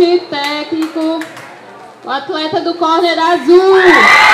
Técnico, o atleta do corner azul.